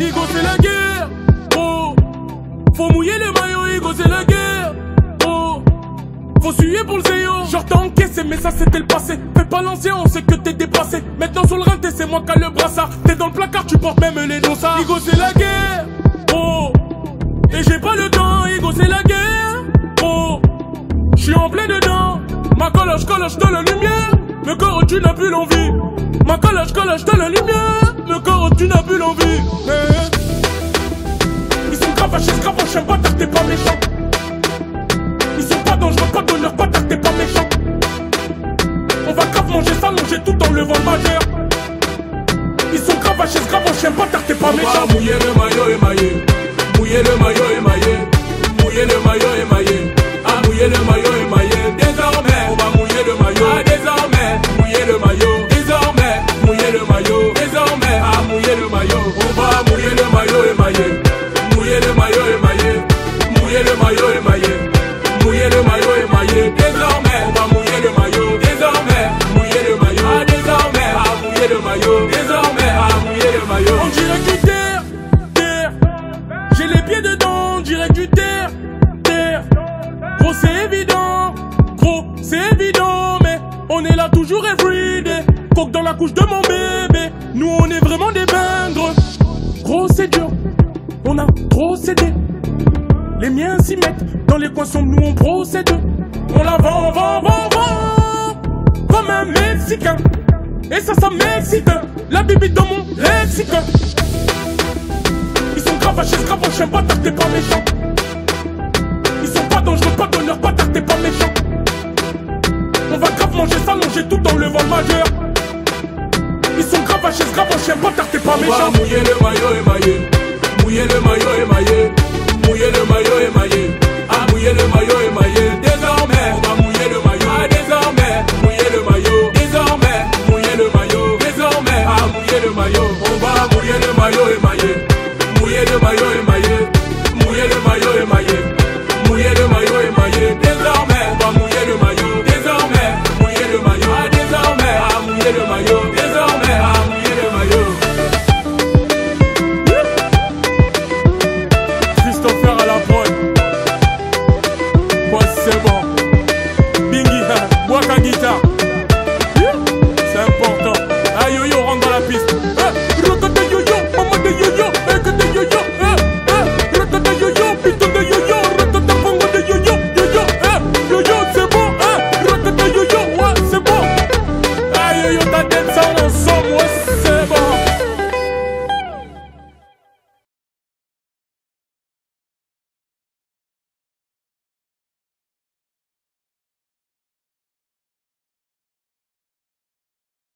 Igo c'est la guerre. Oh, faut mouiller les maillots, Igo c'est la guerre. Oh, faut suer pour le zéo. Genre t'as encaissé, mais ça c'était le passé. Fais pas l'ancien, on sait que t'es dépassé. Maintenant sur le rinté, c'est moi qui a le brassard. T'es dans le placard, tu portes même les dossards. Igo c'est la guerre. Oh, et j'ai pas le temps, Igo c'est la guerre. Oh, je suis en plein dedans. Ma collage, collage de la lumière. Me corps, tu n'as plus l'envie. Ma collage, collage de la lumière. Me corps, tu n'as plus l'envie. En le majeur. Ils sont gravachés, gravachés, bâtard, t'es pas méchant. mouiller le maillot émaillé. Mouiller le maillot émaillé. Mouiller le maillot émaillé. Ah, mouiller le maillot émaillé. Désormais, on va mouiller le maillot. Ah, désormais, mouiller le maillot. Désormais, mouiller le maillot. Désormais, ah, mouiller le maillot. On va mouiller le maillot émaillé. Mouiller le maillot émaillé. Mouiller le maillot émaillé. Là toujours everyday. Coque dans la couche de mon bébé, nous on est vraiment des bingres. Gros, c'est dur, on a trop cédé. Les miens s'y mettent, dans les coins sombres, nous on procède. On la vend, vend, vend, vend, comme un Mexicain. Et ça, ça m'excite. La bibi dans mon lexique. Ils sont gravachés, gravachés, bâtard, t'es pas méchant. commence à manger tout dans le vent majeur. Ils sont grave à chaise, grave en chien, bâtard, t'es pas méchant. Mouiller le maillot émaillé, mouiller le maillot émaillé, mouiller le maillot émaillé, ah mouiller le maillot émaillé. Désormais, on va mouiller le maillot, ah désormais, mouiller le maillot, désormais, mouiller le maillot, désormais, ah mouiller le maillot, on va mouiller le maillot émaillé, mouiller le maillot émaillé, mouiller le maillot émaillé. Romeo.